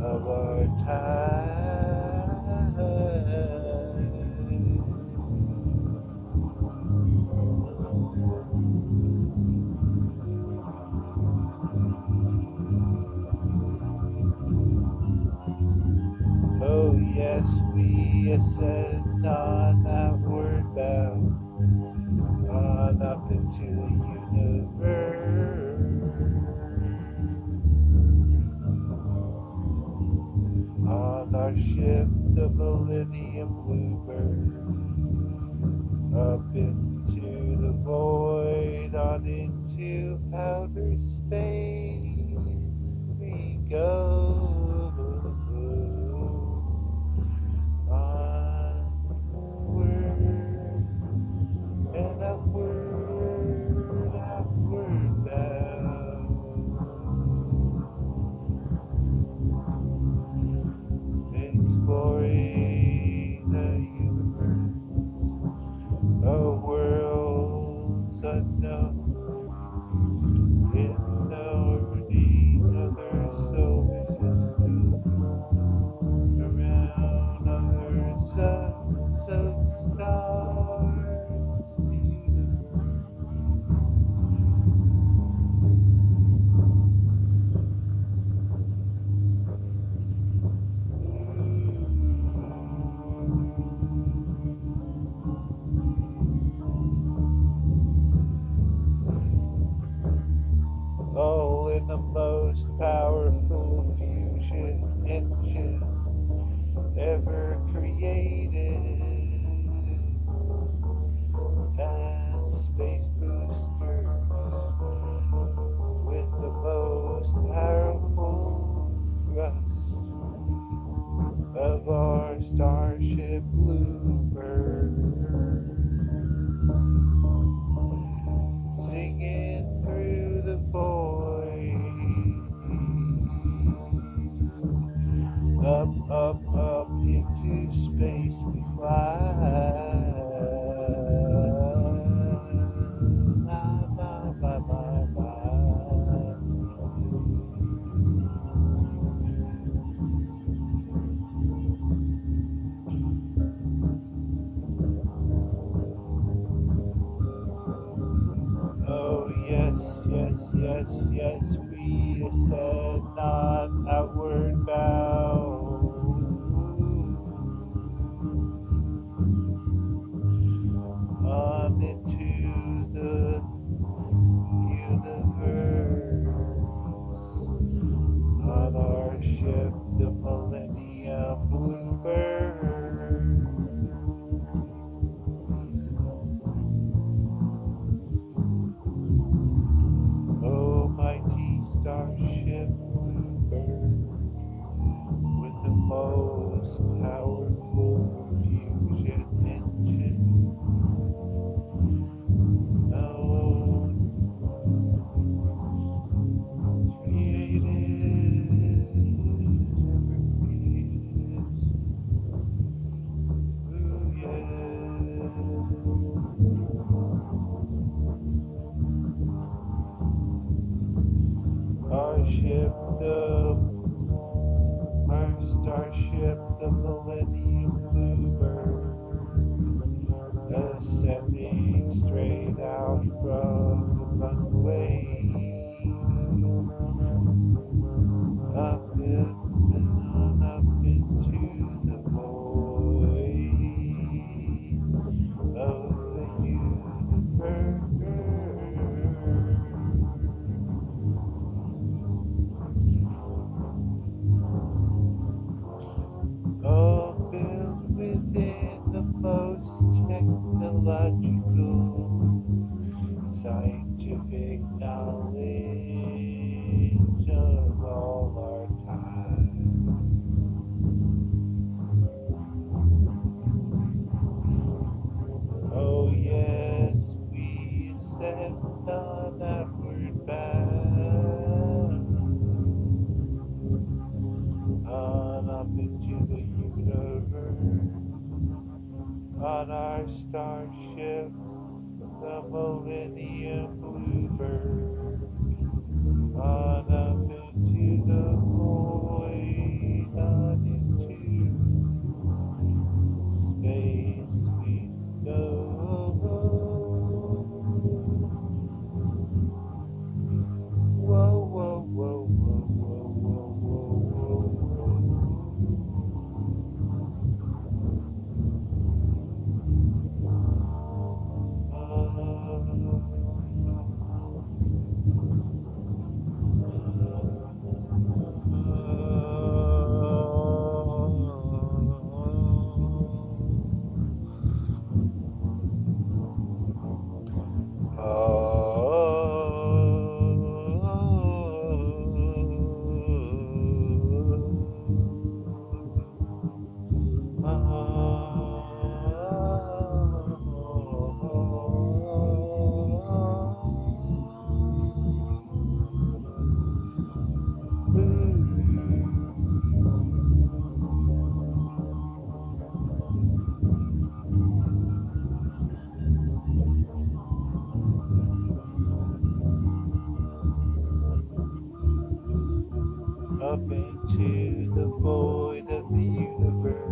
of our time. up into the void, on into outer space we go. of our starship blue. said not a word. on our starship, the Millennium Bluebird. On To the void of the universe.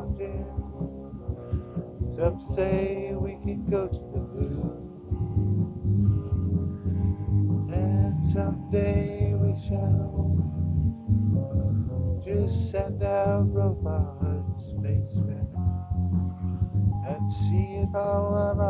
of fear. Some say we can go to the moon, and someday we shall just send out robots, spacemen, and see it all about.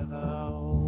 hello.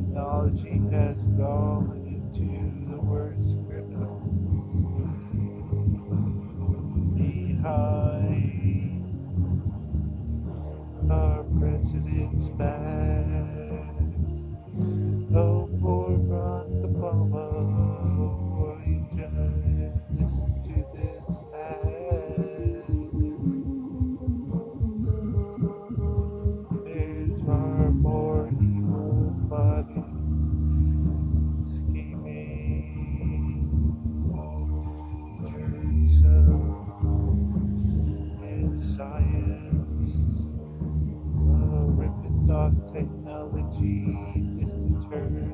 technology has gone. apology in turn.